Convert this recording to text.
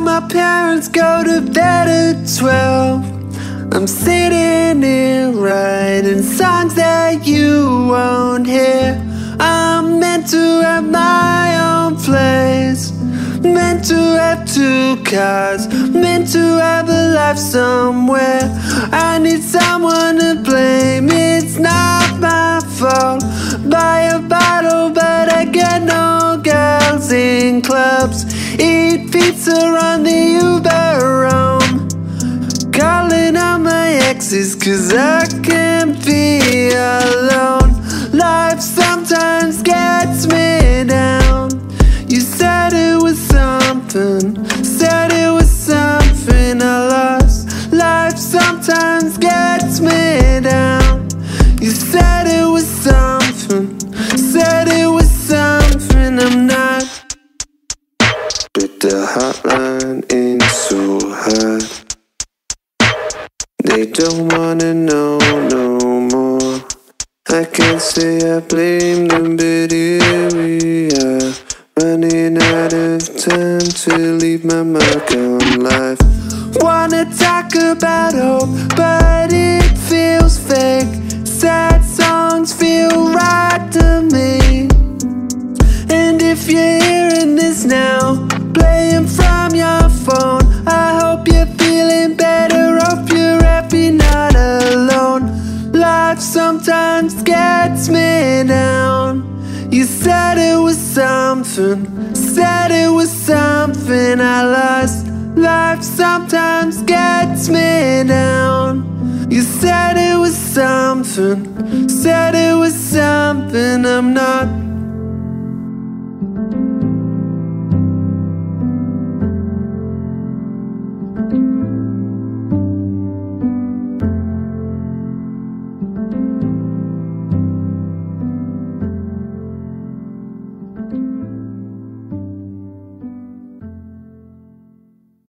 My parents go to bed at 12. I'm sitting here writing songs that you won't hear. I'm meant to have my own place. Meant to have two cars. Meant to have a life somewhere. Pizza on the Uber home. Calling out my exes, cause I can't be alone. Hotline ain't so hot. They don't wanna know no more. I can't say I blame them, but here we are. Running out of time to leave my mark on life. Wanna talk about hope, but from your phone, I hope you're feeling better. Hope you're happy, not alone. Life sometimes gets me down. You said it was something, said it was something I lost. Life sometimes gets me down. You said it was something, said it was something I'm not.